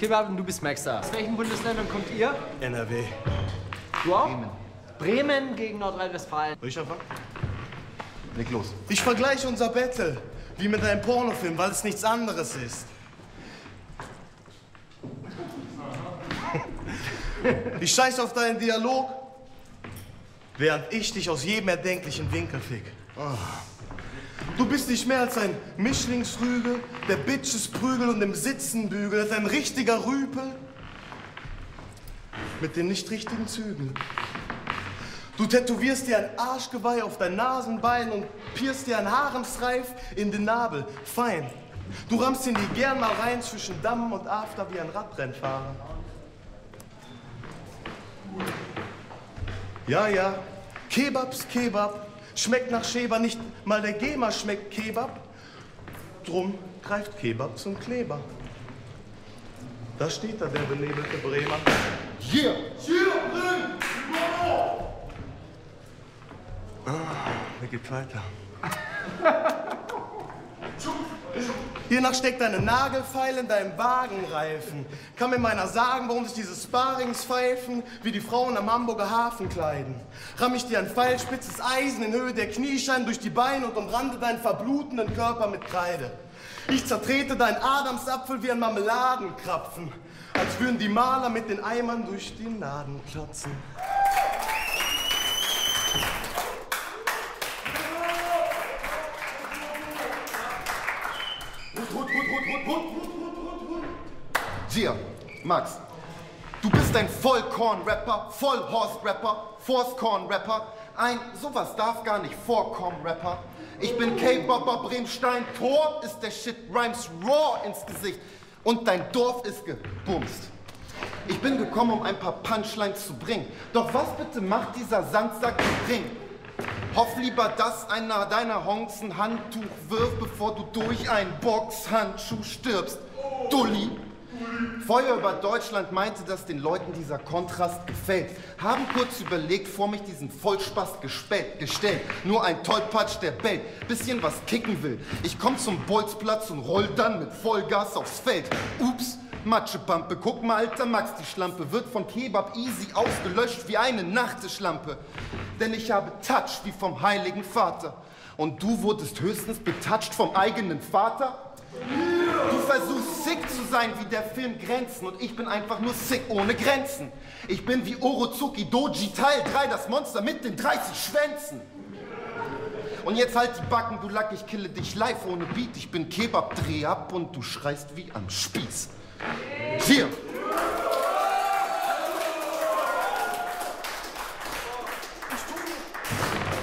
Kebab und du bist Maxer. Aus welchen Bundesländern kommt ihr? NRW. Du auch? Bremen. Bremen gegen Nordrhein-Westfalen. Soll ich anfangen? Leg los. Ich vergleiche unser Battle wie mit einem Pornofilm, weil es nichts anderes ist. Ich scheiß auf deinen Dialog, während ich dich aus jedem erdenklichen Winkel fick. Ah. Du bist nicht mehr als ein Mischlingsrügel, der Bitches prügel und im Sitzen bügelt, ein richtiger Rüpel mit den nicht richtigen Zügen. Du tätowierst dir ein Arschgeweih auf dein Nasenbein und pierst dir ein Haremsreif in den Nabel. Fein. Du rammst ihn dir gern mal rein zwischen Damm und After wie ein Radrennfahrer. Ja, ja, Kebabs Kebab, schmeckt nach Schäber, nicht mal der Gema schmeckt Kebab. Drum greift Kebab zum Kleber. Da steht da der benebelte Bremer. Hier! Hier drin! Ah, wer geht weiter? Hiernach steckt eine Nagelfeil in deinem Wagenreifen. Kann mir meiner sagen, warum sich diese Sparringspfeifen wie die Frauen am Hamburger Hafen kleiden? Ramm ich dir ein pfeilspitzes Eisen in Höhe der Kniescheiben durch die Beine und umrande deinen verblutenden Körper mit Kreide. Ich zertrete deinen Adamsapfel wie ein Marmeladenkrapfen, als würden die Maler mit den Eimern durch die Naden klotzen. Gia, Max, du bist ein Vollkorn-Rapper, Vollhorst-Rapper, Forcekorn-Rapper, ein sowas darf gar nicht vorkommen, Rapper. Ich bin K-Bopper Bremstein, Tor ist der Shit, Rhymes raw ins Gesicht und dein Dorf ist gebumst. Ich bin gekommen, um ein paar Punchlines zu bringen. Doch was bitte macht dieser Sandsack im Ring? Hoff lieber, dass einer deiner Honks ein Handtuch wirft, bevor du durch einen Boxhandschuh stirbst. Dulli. Feuer über Deutschland meinte, dass den Leuten dieser Kontrast gefällt. Haben kurz überlegt, vor mich diesen Vollspast gestellt. gestellt. Nur ein Tollpatsch, der bellt. Bisschen was kicken will. Ich komm zum Bolzplatz und roll dann mit Vollgas aufs Feld. Ups. Matschepampe, guck mal, alter Max, die Schlampe wird von Kebab easy ausgelöscht wie eine Nachttischlampe. Denn ich habe Touch wie vom Heiligen Vater. Und du wurdest höchstens betatscht vom eigenen Vater? Du versuchst sick zu sein wie der Film Grenzen und ich bin einfach nur sick ohne Grenzen. Ich bin wie Orozuki Doji Teil 3, das Monster mit den 30 Schwänzen. Und jetzt halt die Backen, du Lack, ich kille dich live ohne Beat. Ich bin Kebab, dreh ab und du schreist wie am Spieß. Hier.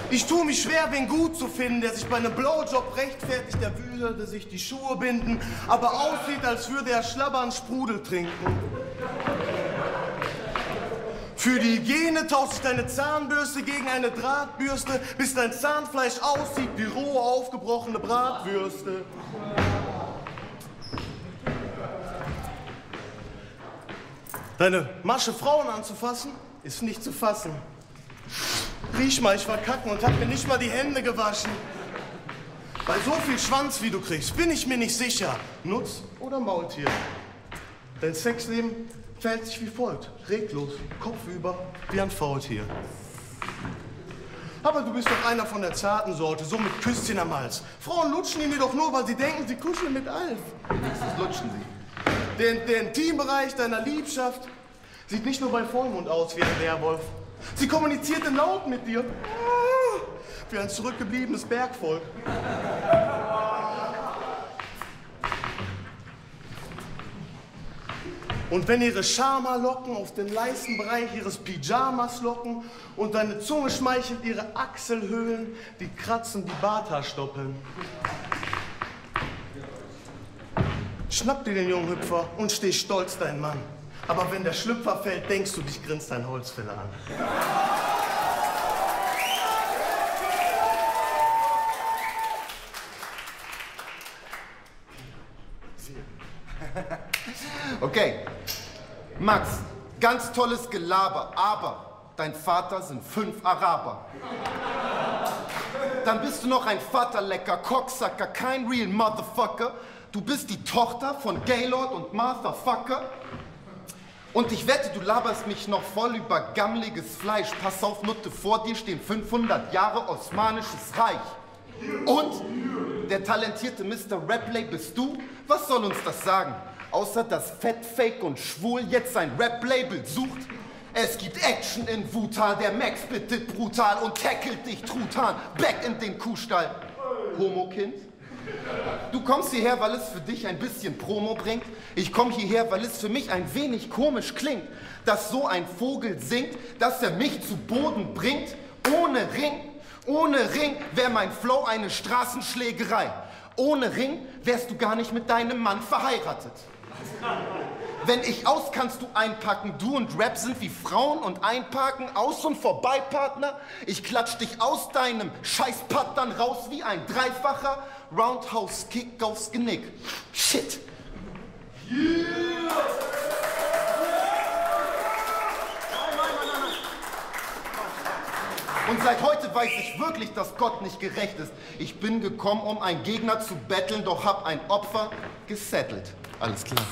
Ich tue mich schwer, wen gut zu finden, der sich bei einem Blowjob rechtfertigt, der würde sich die Schuhe binden, aber aussieht, als würde er schlabbern Sprudel trinken. Für die Hygiene tausche ich deine Zahnbürste gegen eine Drahtbürste, bis dein Zahnfleisch aussieht wie rohe, aufgebrochene Bratwürste. Deine Masche Frauen anzufassen, ist nicht zu fassen. Riech mal, ich war kacken und hab mir nicht mal die Hände gewaschen. Bei so viel Schwanz, wie du kriegst, bin ich mir nicht sicher. Nutz oder Maultier. Dein Sexleben verhält sich wie folgt. Reglos, kopfüber, wie ein Faultier. Aber du bist doch einer von der zarten Sorte, so mit Küsschen am Hals. Frauen lutschen ihn mir doch nur, weil sie denken, sie kuscheln mit Alf. Wenigstens lutschen sie. Den, den Teambereich deiner Liebschaft sieht nicht nur bei Vollmond aus wie ein Werwolf. Sie kommunizierte laut mit dir. Wie ein zurückgebliebenes Bergvolk. Und wenn ihre Schamalocken auf den Leistenbereich ihres Pyjamas locken und deine Zunge schmeichelt ihre Achselhöhlen, die kratzen die Barthaarstoppeln. Schnapp dir den jungen Hüpfer und steh stolz dein Mann. Aber wenn der Schlüpfer fällt, denkst du, dich grinst dein Holzfäller an. Okay, Max, ganz tolles Gelaber, aber dein Vater sind fünf Araber. Dann bist du noch ein Vaterlecker, Cocksucker, kein real Motherfucker. Du bist die Tochter von Gaylord und Martha Fucker. Und ich wette, du laberst mich noch voll über gammliges Fleisch. Pass auf, Nutte, vor dir stehen 500 Jahre Osmanisches Reich. Und der talentierte Mr. Rapley bist du? Was soll uns das sagen? Außer dass Fett, Fake und Schwul jetzt sein Rap-Label sucht? Es gibt Action in Wutal, der Max bittet brutal und tackelt dich, Truthahn, back in den Kuhstall. Homo-Kind? Du kommst hierher, weil es für dich ein bisschen Promo bringt. Ich komme hierher, weil es für mich ein wenig komisch klingt, dass so ein Vogel singt, dass er mich zu Boden bringt, ohne Ring. Ohne Ring wäre mein Flow eine Straßenschlägerei. Ohne Ring wärst du gar nicht mit deinem Mann verheiratet. Wenn ich aus, kannst du einpacken. Du und Rap sind wie Frauen und Einparken. Aus- und Vorbeipartner. Ich klatsch dich aus deinem Scheißpad dann raus wie ein dreifacher Roundhouse-Kick aufs Genick. Shit. Und seit heute weiß ich wirklich, dass Gott nicht gerecht ist. Ich bin gekommen, um einen Gegner zu betteln, doch hab ein Opfer gesettelt. Alles klar.